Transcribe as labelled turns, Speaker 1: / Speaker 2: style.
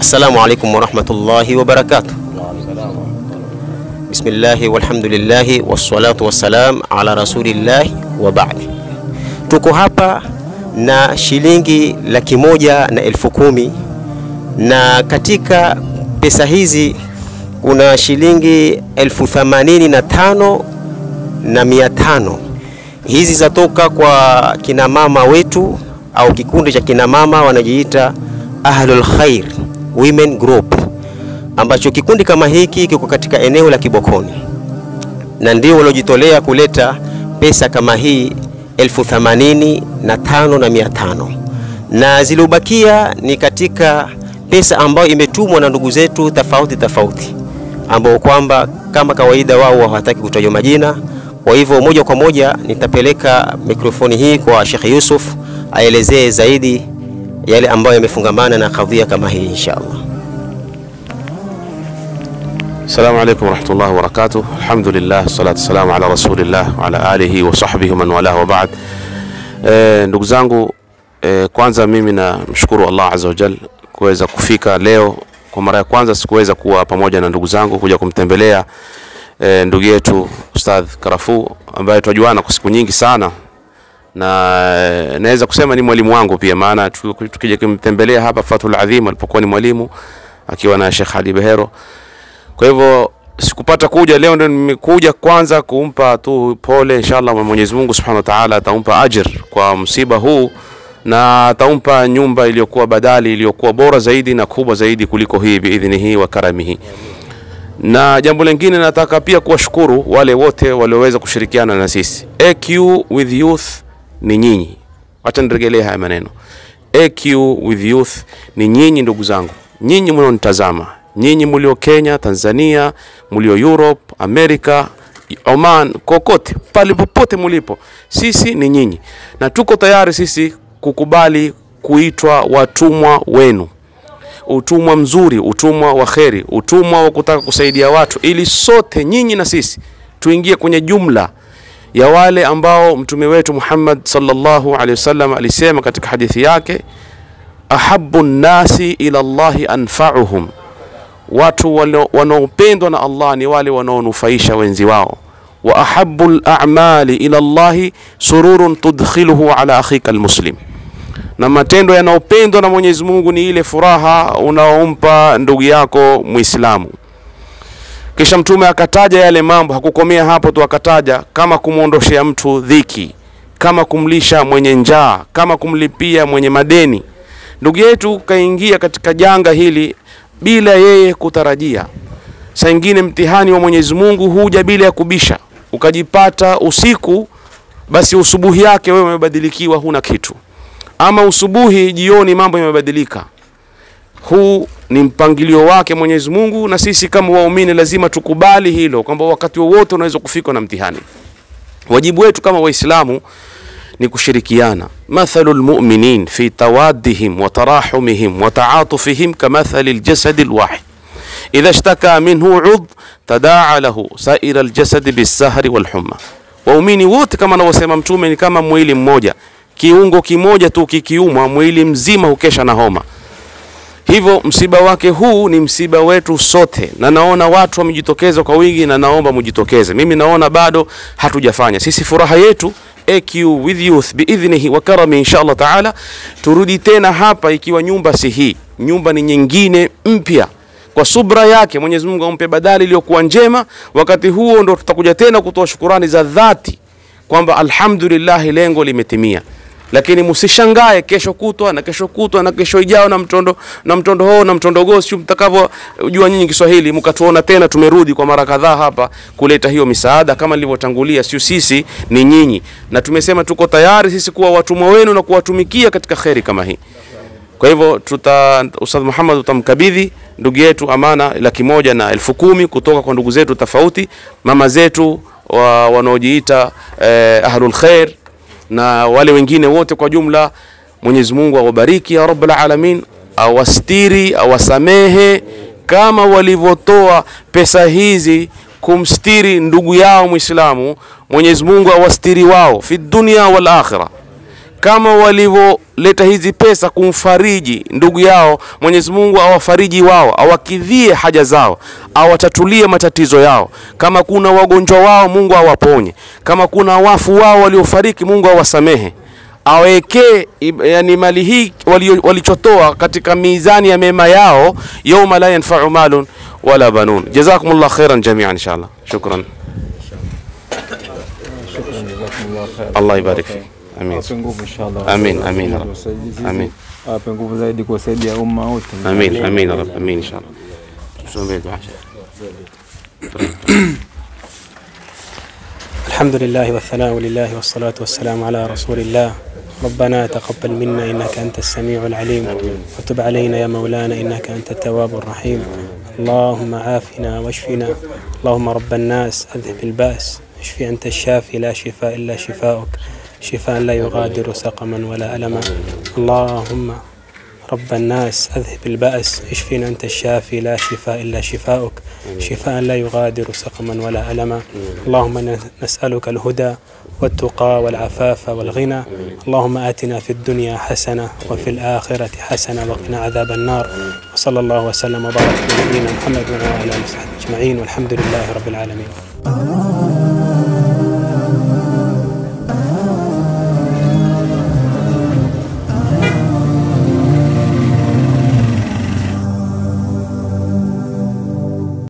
Speaker 1: السلام عليكم ورحمة الله وبركاته بسم الله والحمد لله والصلاة والسلام على رسول الله وبعد تكو هابا na shilingi laki moja na elfu kumi na katika pesa hizi kuna shilingi elfu themanini na tano na mia tano. Hizi zatoka kwa kinamama wetu au kikundi cha kinamama wanajiita Ahlul Khair Women Group, ambacho kikundi kama hiki kiko katika eneo la Kibokoni na ndio waliojitolea kuleta pesa kama hii elfu themanini na tano na mia tano na zilizobakia ni katika pesa ambayo imetumwa na ndugu zetu tofauti tofauti, ambao kwamba kama kawaida wao hawataki kutajwa majina. Kwa hivyo moja kwa moja nitapeleka mikrofoni hii kwa Sheikh Yusuf aelezee zaidi yale ambayo yamefungamana na kadhia kama hii inshallah.
Speaker 2: Assalamu عليكم ورحمة الله وبركاته الحمد لله ala والسلام على رسول الله وعلى آله وصحبه من والاه وبعد. E, ndugu zangu e, kwanza mimi namshukuru Allah azza wajal kuweza kufika leo. Kwa mara ya kwanza sikuweza kuwa pamoja na ndugu zangu kuja kumtembelea e, ndugu yetu Ustadh Karafu ambaye tunajuana kwa siku nyingi sana na e, naweza kusema ni mwalimu wangu pia, maana tukija kumtembelea hapa Fathul Adhim alipokuwa ni mwalimu akiwa na Sheikh Ali Behero kwa hivyo sikupata kuja leo, ndio nimekuja kwanza kumpa tu pole. Inshallah Mwenyezi Mungu Subhanahu wa Ta'ala atampa ajr kwa msiba huu na atampa nyumba iliyokuwa badali iliyokuwa bora zaidi na kubwa zaidi kuliko hii biidhnihi wa karamihi. Na jambo lingine nataka pia kuwashukuru wale wote walioweza kushirikiana na sisi. AQ with youth ni nyinyi, Acha nirejelee haya maneno. AQ with youth ni nyinyi ndugu zangu, nyinyi mnaonitazama, nyinyi mulio Kenya, Tanzania, mulio Europe, Amerika, Oman, kokote pale popote mulipo, sisi ni nyinyi, na tuko tayari sisi kukubali kuitwa watumwa wenu. Utumwa mzuri, utumwa wa kheri, utumwa wa kutaka kusaidia watu, ili sote nyinyi na sisi tuingie kwenye jumla ya wale ambao mtume wetu Muhammad sallallahu alaihi wasallam alisema katika hadithi yake, ahabu nnasi ila Allahi anfa'uhum, watu wanaopendwa na Allah ni wale wanaonufaisha wenzi wao. Wa ahabu lamali ila llahi sururun tudkhiluhu ala akhika almuslim na matendo yanayopendwa na Mwenyezi Mungu ni ile furaha unaompa ndugu yako Muislamu. Kisha Mtume akataja yale mambo, hakukomea hapo tu, akataja kama kumwondoshea mtu dhiki, kama kumlisha mwenye njaa, kama kumlipia mwenye madeni. Ndugu yetu kaingia katika janga hili bila yeye kutarajia. Saa ingine mtihani wa Mwenyezi Mungu huja bila ya kubisha, ukajipata usiku, basi usubuhi yake wewe umebadilikiwa, huna kitu ama usubuhi jioni mambo yamebadilika. Huu ni mpangilio wake Mwenyezi Mungu, na sisi kama waumini lazima tukubali hilo kwamba wakati wowote unaweza kufikwa na mtihani. Wajibu wetu kama Waislamu ni kushirikiana. mathalu lmuminin fi tawaddihim wa tarahumihim wa taatufihim kamathali ljasadi lwahid idha shtaka minhu udh tadaa lahu saira ljasadi bisahri walhumma. Waumini wote kama anavyosema Mtume ni kama mwili mmoja kiungo kimoja tu kikiumwa mwili mzima hukesha na homa. Hivyo msiba wake huu ni msiba wetu sote, na naona watu wamejitokeza kwa wingi, na naomba mjitokeze. Mimi naona bado hatujafanya sisi furaha yetu AQ with youth. Biidhnihi wa karami insha Allah taala, turudi tena hapa ikiwa nyumba si hii, nyumba ni nyingine mpya. Kwa subra yake Mwenyezi Mungu ampe badali iliyokuwa njema. Wakati huo ndo tutakuja tena kutoa shukurani za dhati kwamba alhamdulillah lengo limetimia lakini msishangae kesho kutwa na kesho kutwa na kesho ijao na mtondo na mtondo ho na mtondo gosi mtakavyo mtakavyojua nyinyi Kiswahili, mkatuona tena tumerudi kwa mara kadhaa hapa kuleta hiyo misaada kama nilivyotangulia. Sio sisi, ni nyinyi, na tumesema tuko tayari sisi kuwa watumwa wenu na kuwatumikia katika kheri kama hii. Kwa hivyo tuta Ustadh Muhammad utamkabidhi ndugu yetu amana laki moja na elfu kumi kutoka kwa ndugu zetu tofauti, mama zetu wa, wanaojiita eh, ahlul khair na wale wengine wote kwa jumla Mwenyezi Mungu awabariki ya Rabbul Alamin, awastiri, awasamehe kama walivyotoa pesa hizi kumstiri ndugu yao Muislamu. Mwenyezi Mungu awastiri wao fi dunya wal akhirah kama walivyoleta hizi pesa kumfariji ndugu yao, Mwenyezi Mungu awafariji wao, awakidhie haja zao, awatatulie matatizo yao. Kama kuna wagonjwa wao, Mungu awaponye. Kama kuna wafu wao waliofariki, Mungu awasamehe, awekee yani mali hii walichotoa katika mizani ya mema yao, yauma la yanfau malun wala banun. Jazakumullah khairan jamian, inshallah. Shukran, Allah ibarik fik. Amin.
Speaker 3: Ape nguvu inshallah.
Speaker 2: Amin, amin, ya Rabb. Amin.
Speaker 3: Ape nguvu zaidi kuwasaidia umma wote.
Speaker 2: Amin, amin, ya Rabb. Amin, inshallah. Tuombee dua.
Speaker 4: الحمد لله والثناء لله والصلاة والسلام على رسول الله ربنا تقبل منا إنك أنت السميع العليم وتب علينا يا مولانا إنك أنت التواب الرحيم اللهم عافنا واشفنا اللهم رب الناس أذهب البأس اشفي أنت الشافي لا شفاء إلا شفاؤك شفاء لا يغادر سقما ولا ألما. اللهم رب الناس أذهب البأس اشفينا أنت الشافي لا شفاء إلا شفاؤك. شفاء لا يغادر سقما ولا ألما. اللهم نسألك الهدى والتقى والعفاف والغنى. اللهم آتنا في الدنيا حسنة وفي الآخرة حسنة وقنا عذاب النار. وصلى الله وسلم وبارك على نبينا محمد وعلى آله وصحبه أجمعين والحمد لله رب العالمين.